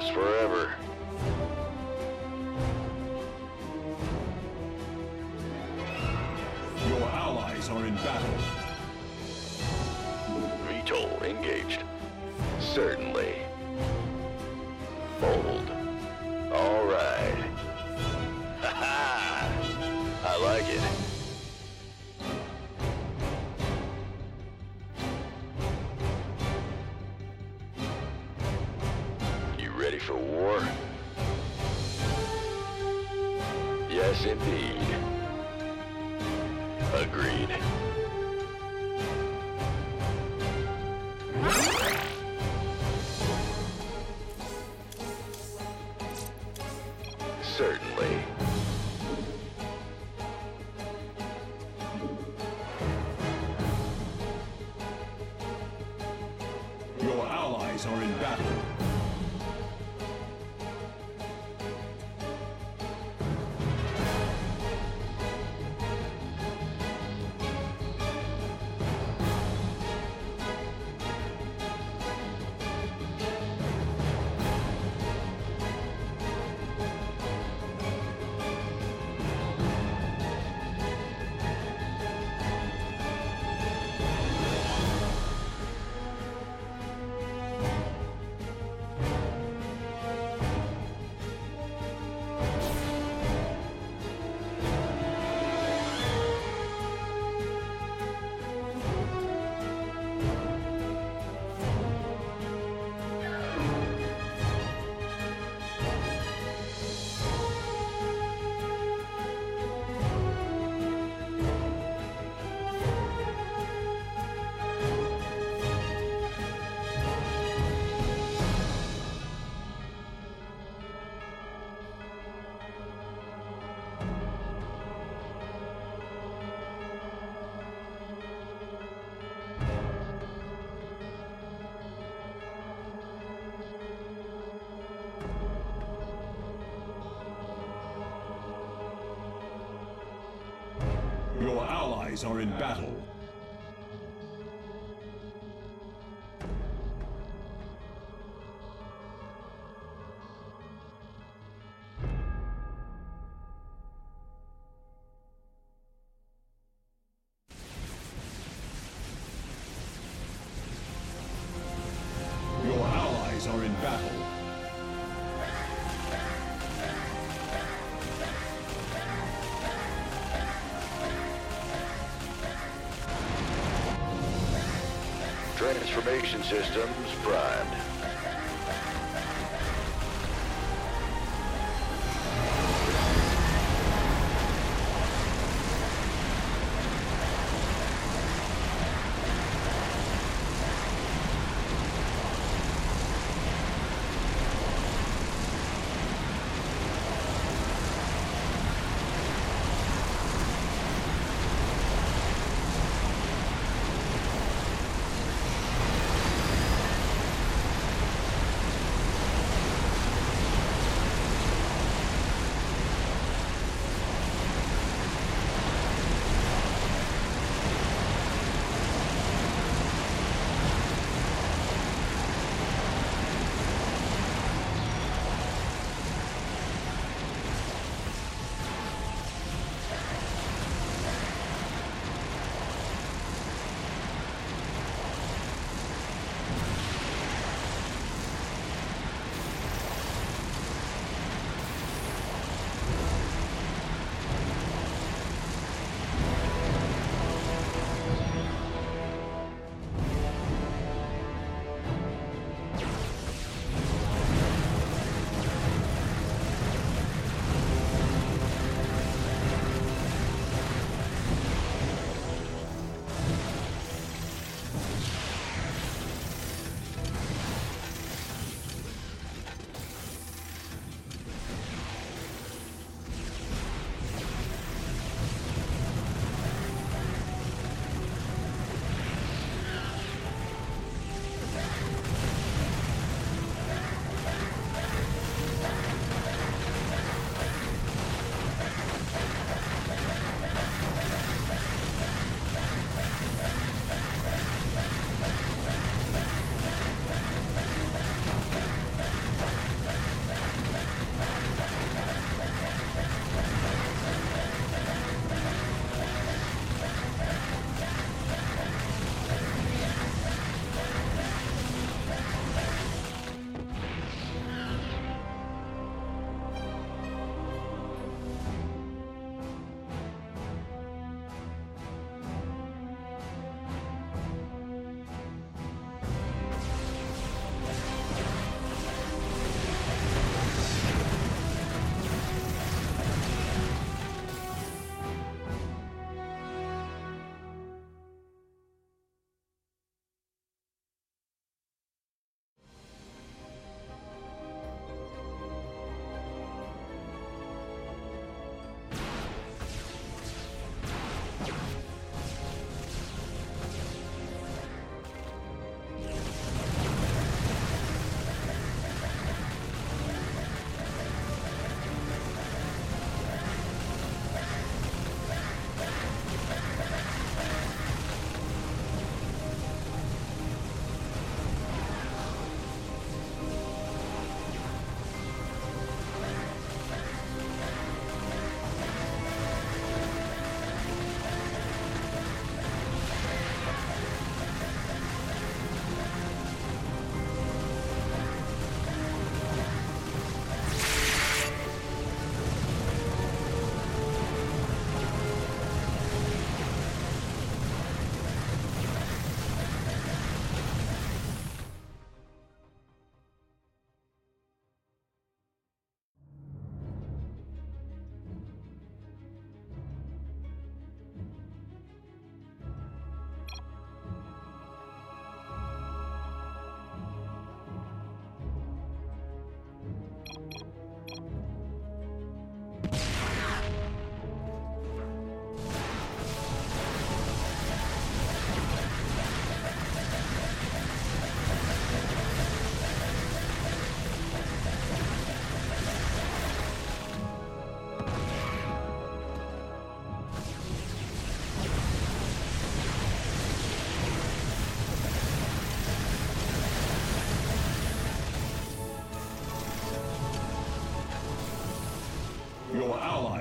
lives forever. Your allies are in battle. VTOL engaged. Certainly. Bold. Ready for war? Yes, indeed. Agreed. Certainly. Your allies are in battle. Allies are in battle. Transformation systems primed.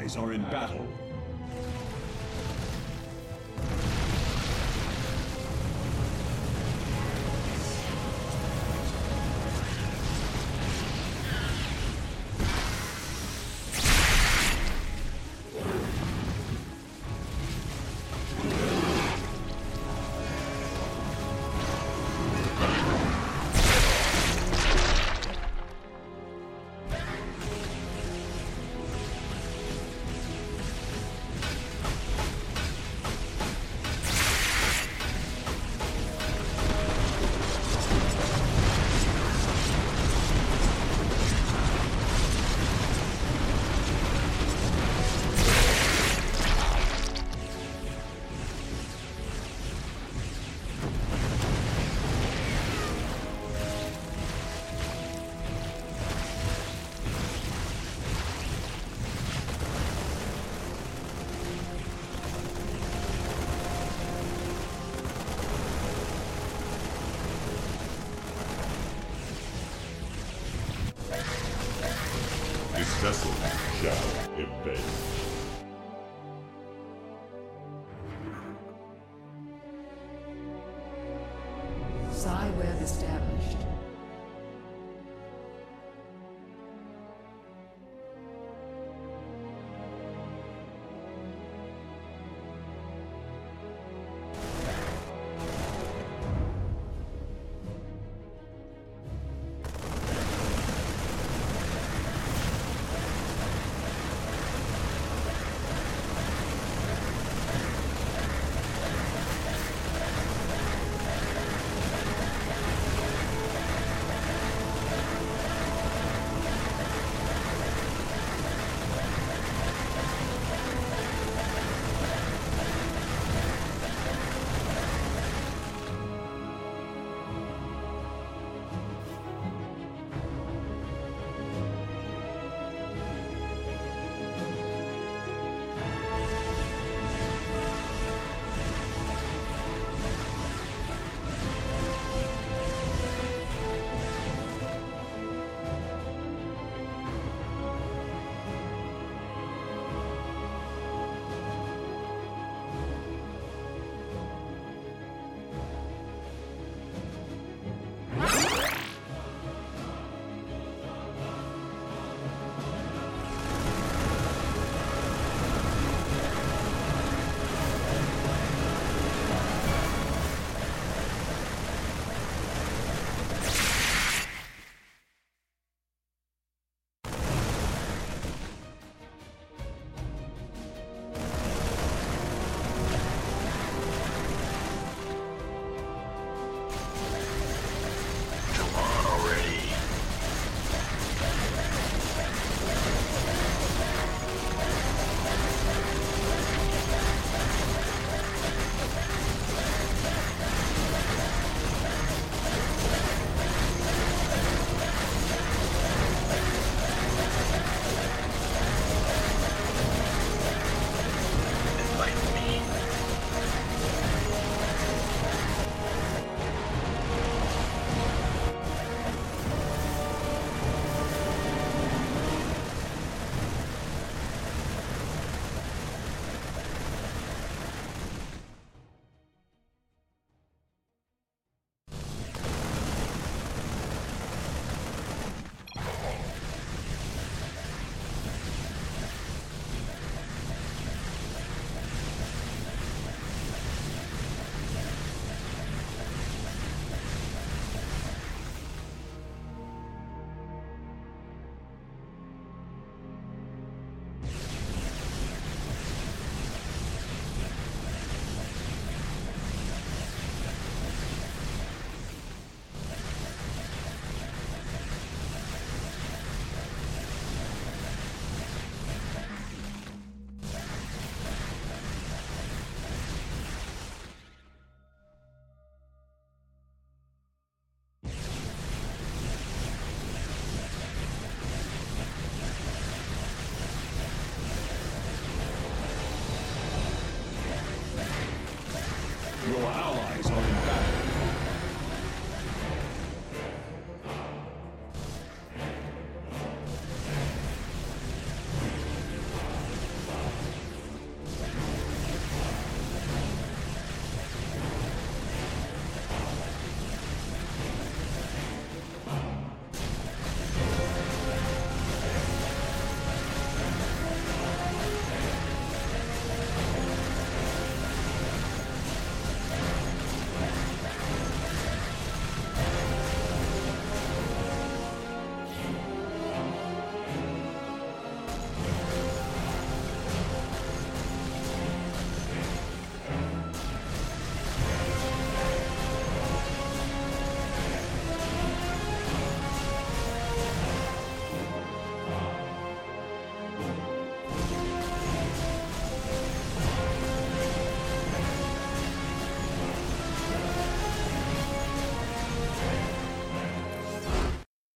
Allies are in battle.